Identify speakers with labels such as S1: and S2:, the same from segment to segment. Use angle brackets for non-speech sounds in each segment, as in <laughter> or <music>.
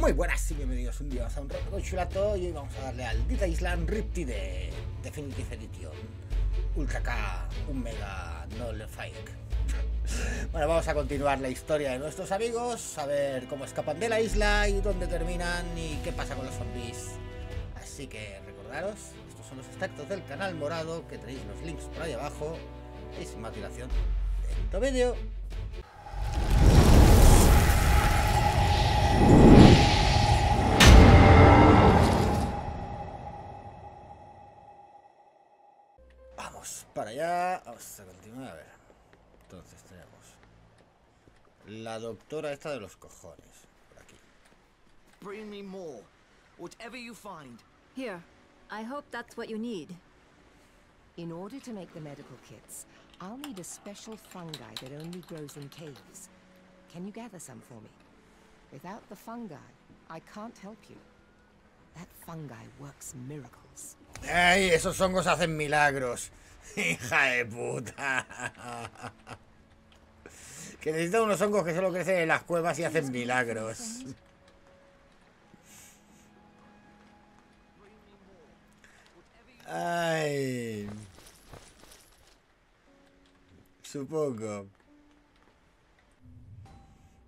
S1: Muy buenas y bienvenidos un día más a un reto con Chulato y hoy vamos a darle al Dita Island Riptide Definitive Edition Ultra un mega no le fake. <laughs> Bueno, vamos a continuar la historia de nuestros amigos, a ver cómo escapan de la isla y dónde terminan y qué pasa con los zombies. Así que recordaros, estos son los extractos del canal morado, que tenéis los links por ahí abajo. Y sin más dilación, dentro vídeo. Para allá. Vamos a continuar a ver. Entonces tenemos la doctora esta de los cojones. Por aquí.
S2: Bring me more. Whatever you find.
S3: Here, I hope that's what you need.
S4: In order to make the medical kits, I'll need a special fungi that only grows in caves. Can you gather some for me? Without the fungi, I can't help you. That fungi works miracles.
S1: ¡Ay! Esos hongos hacen milagros. Hija de puta. Que necesita unos hongos que solo crecen en las cuevas y hacen milagros. Ay. Supongo.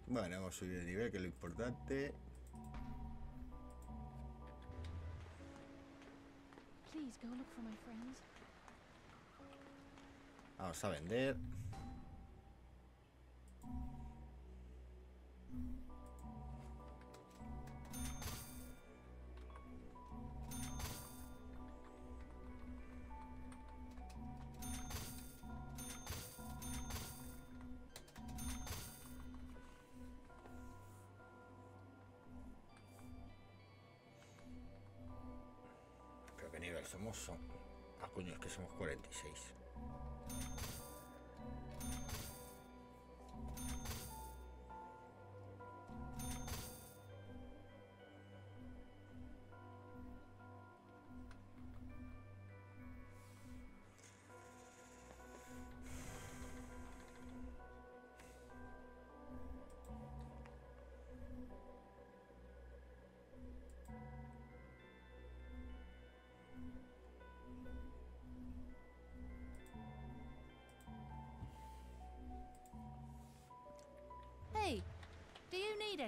S1: Bueno, hemos subido de nivel, que es lo importante.
S5: Please go look for my friends.
S1: Vamos a vender. ¿Pero qué nivel somos? Ah, coño, que somos 46.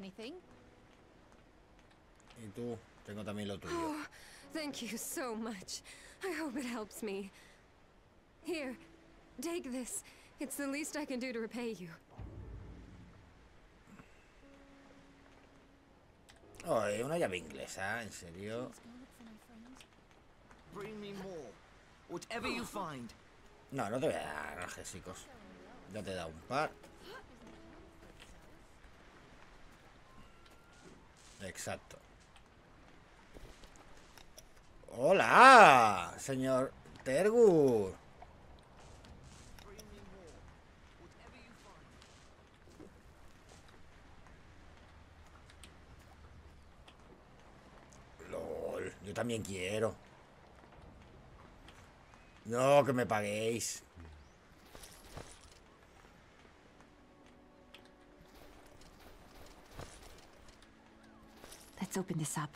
S5: Anything?
S1: Y tú, tengo también lo tuyo.
S6: Oh, thank you so much. I hope it helps me. Here, take this. It's the least I can do to repay you.
S1: Oye, una llave inglesa, ¿en serio?
S2: Bring me more. Whatever you find.
S1: No, no te voy a dar analgésicos. Ya te he dado un par. Exacto. ¡Hola! Señor Tergur. LOL, yo también quiero. No, que me paguéis.
S3: Let's open this up.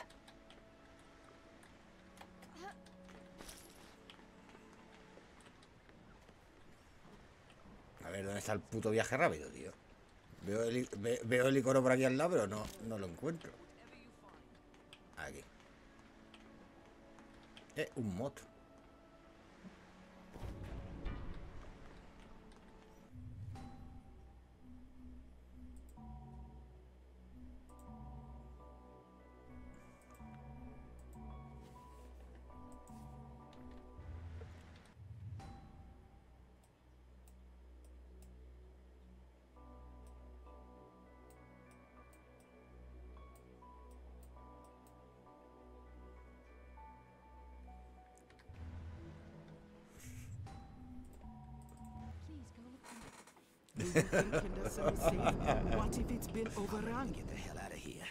S1: A ver, ¿dónde está el puto viaje rápido, tío? Veo el, ve- veo por aquí al lado, pero no, no lo encuentro. Aquí. Eh, un mod.
S7: What if it's been overrun? Get the hell out of here.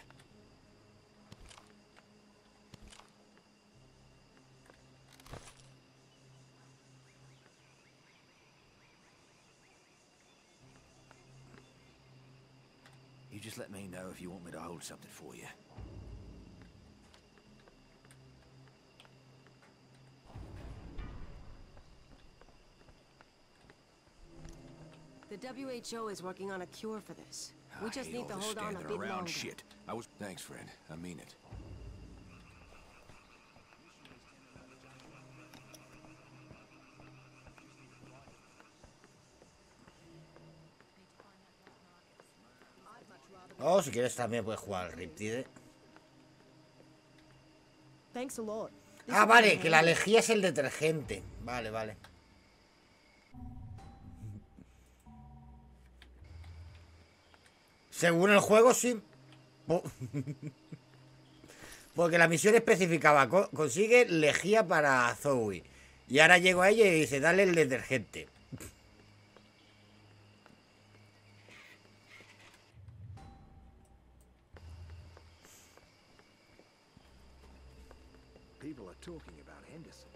S2: You just let me know if you want me to hold something for you.
S8: The WHO is working on a cure for this. We
S2: I
S8: just need to hold on a bit
S2: around
S8: longer.
S2: shit. I was. Thanks, friend. I mean it.
S1: O si quieres también puedes jugar al Riptide.
S9: Thanks a lot. This
S1: Ah, vale, que la lejía es el detergente. Vale, vale. Según el juego, sí. Po- <laughs> Porque la misión especificaba, co- consigue lejía para Zoe. Y ahora llego a ella y dice, dale el detergente.
S7: People are talking about Henderson.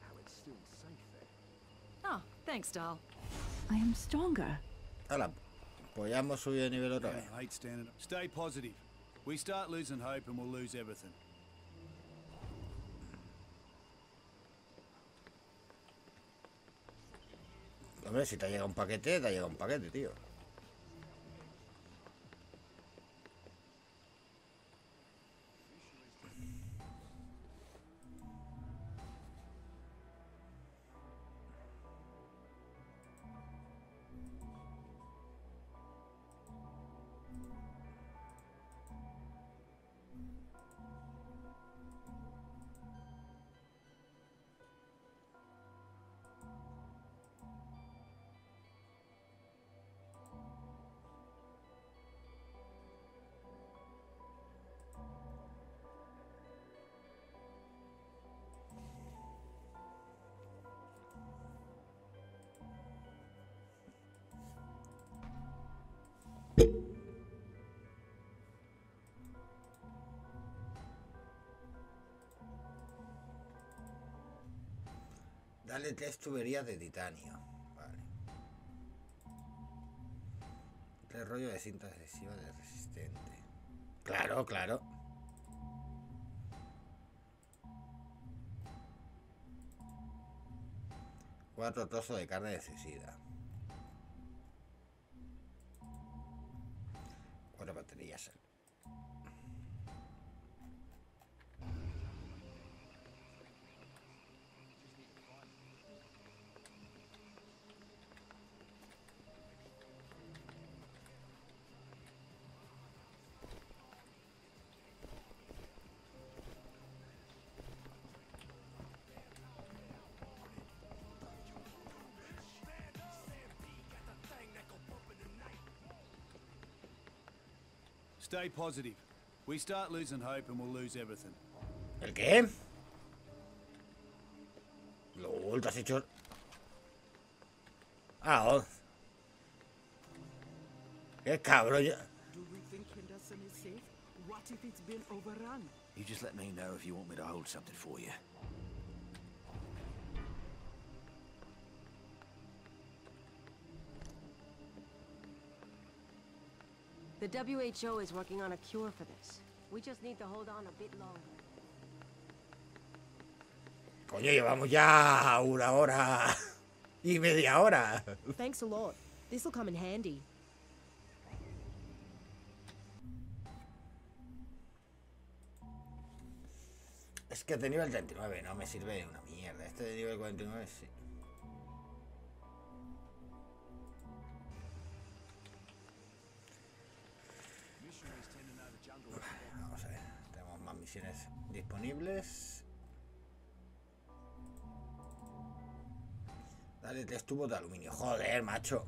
S7: How it's still safe there.
S5: Oh, thanks, doll.
S3: I am stronger.
S1: Hola, pues ya hemos subido de nivel otra vez.
S10: I hate standing up. Stay positive. We start losing hope and we'll lose everything.
S1: Hombre, si te ha llegado un paquete, te ha llegado un paquete, tío. Dale tres tuberías de titanio. Vale. Tres rollos de cinta adhesiva de resistente. Claro, claro. Cuatro trozos de carne decesida. Cuatro
S10: Stay positive. We start losing hope and we'll lose everything.
S1: ¿El qué? Lo te has hecho. Ah, oh. Qué cabrón. ya-
S7: Do we think Henderson is safe? What if it's been overrun?
S2: You just let me know if you want me to hold something for you.
S8: The WHO is working on a cure for this. We just need to hold on a bit longer.
S1: Coño, llevamos ya una hora <laughs> y media hora.
S9: Thanks a lot. This'll come in handy.
S1: Es que de nivel 39 no me sirve de una mierda. Este de nivel 49 sí. Vamos a ver. Tenemos más misiones disponibles. Dale tres tubos de aluminio. Joder, macho.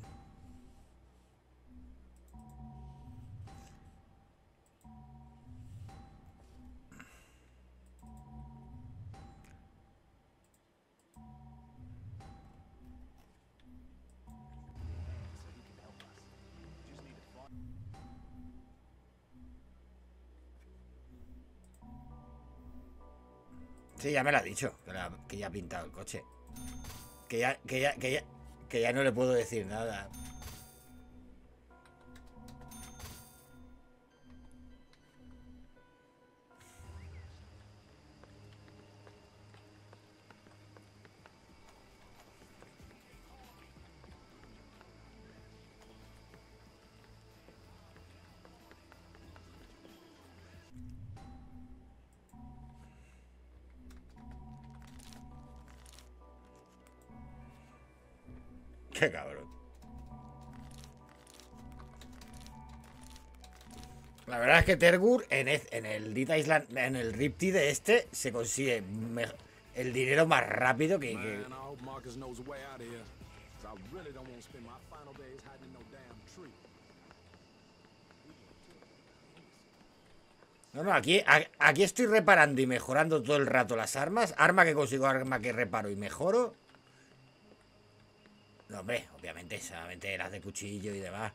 S1: Sí, ya me lo ha dicho, que, que ya ha pintado el coche. Que ya, que ya, que ya, que ya no le puedo decir nada. Qué cabrón. La verdad es que Tergur en, el Dita Island, en el Riptide este, se consigue el dinero más rápido que, que-
S11: no.
S1: No, aquí, aquí estoy reparando y mejorando todo el rato las armas. Arma que consigo, arma que reparo y mejoro. No, hombre, obviamente, solamente las de cuchillo y demás.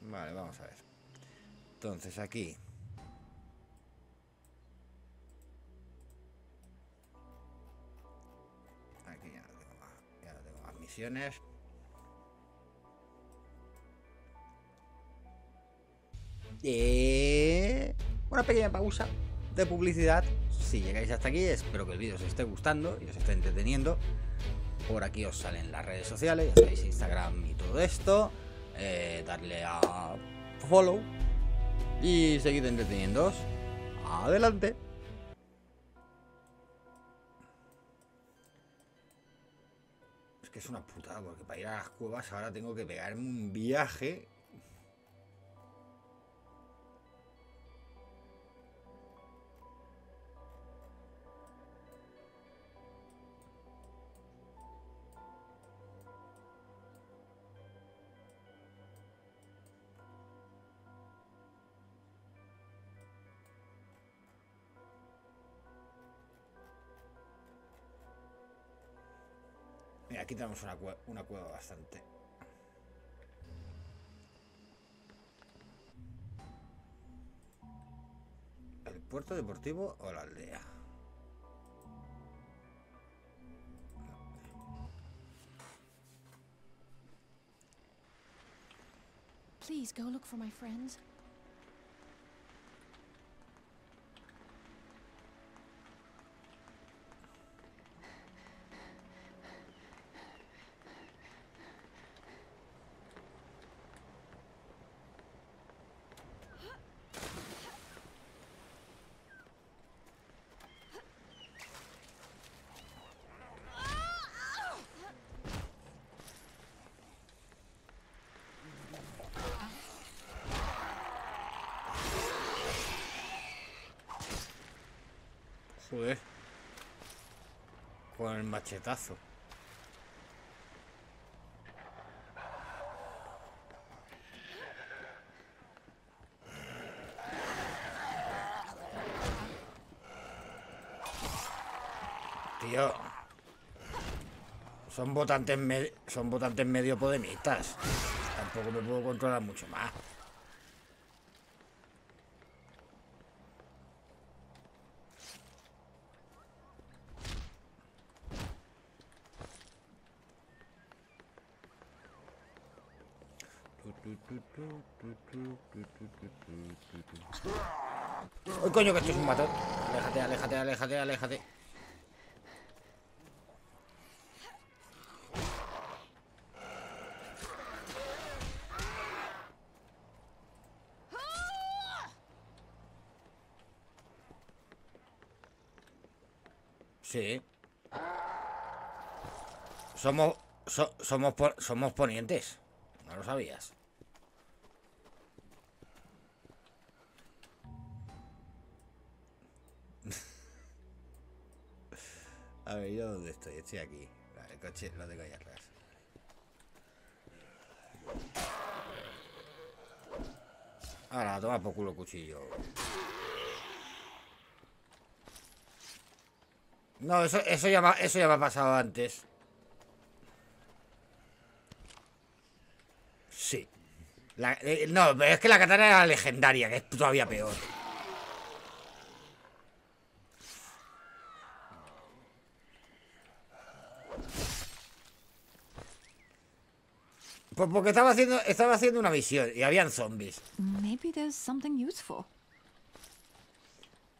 S1: Vale, vamos a ver. Entonces aquí. Aquí ya no tengo más, ya no tengo más misiones. Y una pequeña pausa de publicidad. Si llegáis hasta aquí, espero que el vídeo os esté gustando y os esté entreteniendo. Por aquí os salen las redes sociales, ya Instagram y todo esto. Eh, darle a follow y seguid entreteniéndoos. Adelante. Es que es una putada, porque para ir a las cuevas ahora tengo que pegarme un viaje. Aquí tenemos una, cue- una cueva bastante. ¿El puerto deportivo o la aldea?
S5: Please go look for my friends.
S1: Joder. Con el machetazo. Tío. Son votantes me- son votantes medio podemistas. Tampoco me puedo controlar mucho más. ¡Ay, coño, que esto es un matón! Aléjate, aléjate, aléjate, aléjate. Sí. Somos, so- somos, somos ponientes. No lo sabías. A ver, ¿yo dónde estoy? Estoy aquí. Vale, el coche lo tengo ahí atrás. Ahora, toma por culo cuchillo. No, eso, eso, ya, eso ya me ha pasado antes. Sí. Eh, no, pero es que la katana era legendaria, que es todavía peor. Pues porque estaba haciendo, estaba haciendo una misión y habían zombies.
S3: Maybe there's something useful.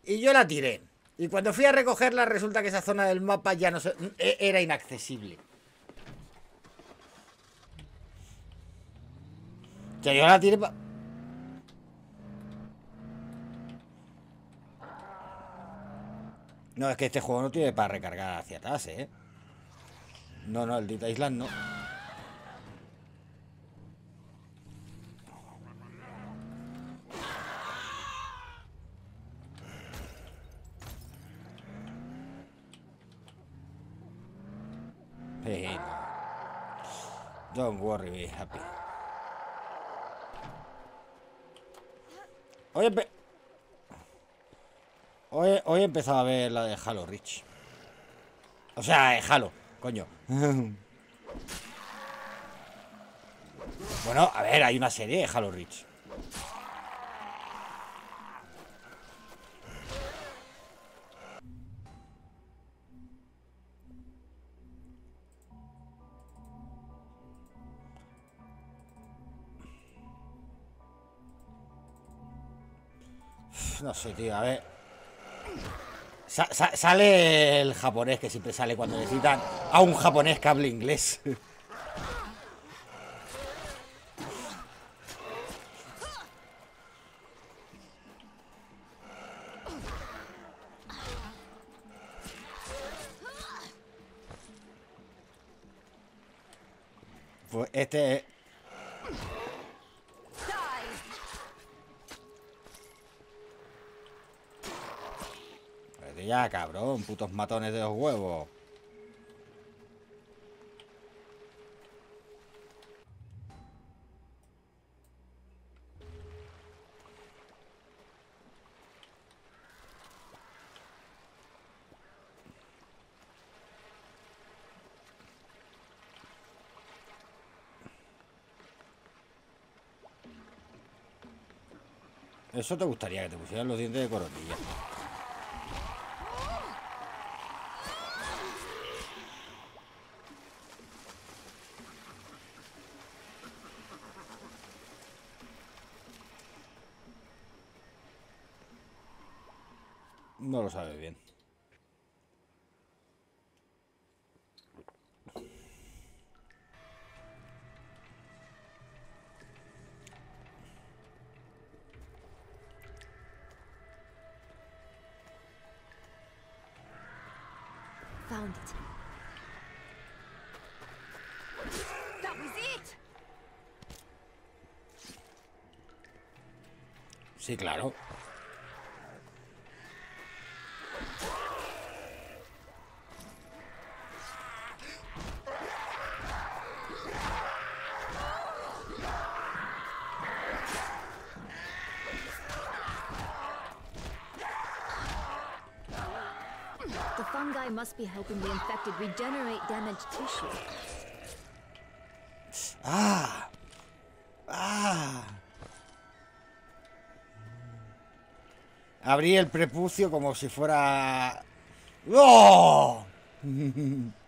S1: Y yo la tiré. Y cuando fui a recogerla, resulta que esa zona del mapa ya no se- e- era inaccesible. O sea, yo la tiré pa- No, es que este juego no tiene para recargar hacia atrás, ¿eh? No, no, el Dead Island no. Don't worry, be happy. Hoy, empe- hoy, hoy he empezado a ver la de Halo Reach. O sea, eh, Halo, coño. <laughs> bueno, a ver, hay una serie de Halo Reach. No sé, tío, a ver. Sa- sa- sale el japonés que siempre sale cuando necesitan a un japonés que hable inglés. <laughs> putos matones de los huevos. Eso te gustaría que te pusieran los dientes de coronilla. Sí, claro.
S3: The fungi must be helping the infected regenerate damaged tissue.
S1: ¡Ah! ¡Ah! Abrí el prepucio como si fuera... ¡Oh! <laughs>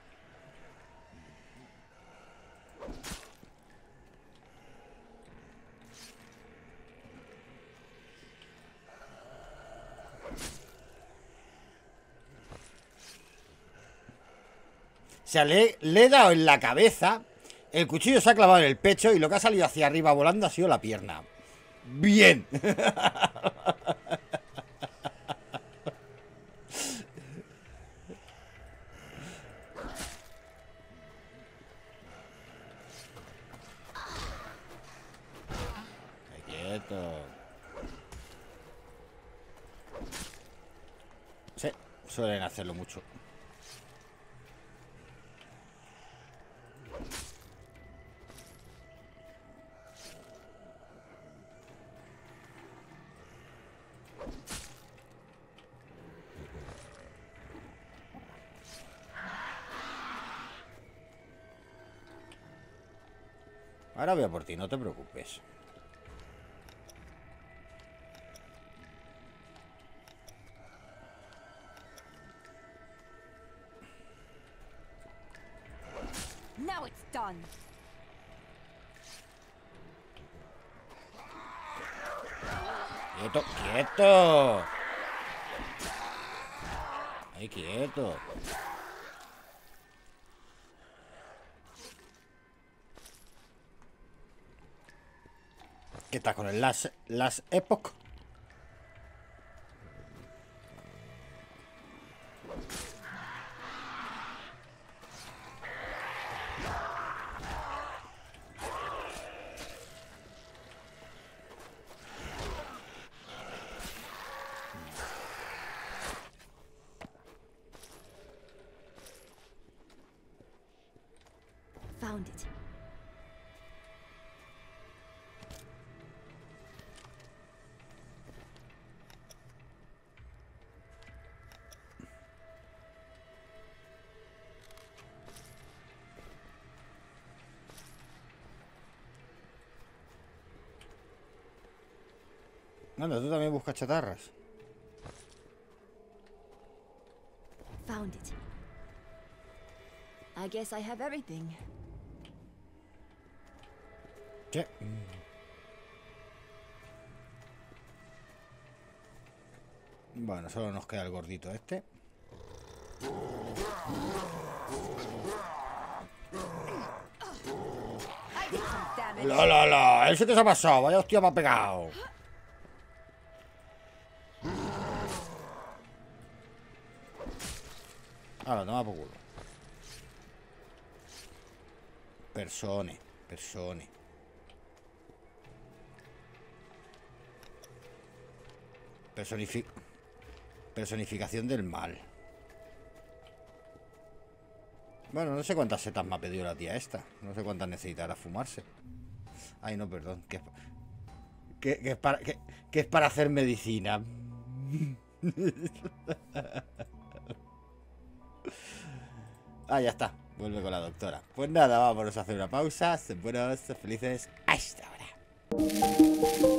S1: sea, le, le he dado en la cabeza, el cuchillo se ha clavado en el pecho y lo que ha salido hacia arriba volando ha sido la pierna. Bien. Sí, suelen hacerlo mucho. Ahora voy a por ti, no te preocupes.
S3: Now it's done.
S1: Quieto, quieto. Ay, quieto. estás con el Last, last Epoch.
S3: Found it.
S1: Anda, tú también buscas chatarras.
S3: Found it. I guess I have everything.
S1: ¿Qué? Bueno, solo nos queda el gordito este. ¡La, la, la! ¡Ese que se ha pasado! ¡Vaya hostia me ha pegado! Ahora, toma por culo. Persone, persone. Personifi personificación del mal. Bueno, no sé cuántas setas me ha pedido la tía esta. No sé cuántas necesitará fumarse. Ay, no, perdón. Que es, para, que es para hacer medicina. <laughs> Ah, ya está. Vuelve con la doctora. Pues nada, vámonos a hacer una pausa. Buenos, felices. Hasta ahora.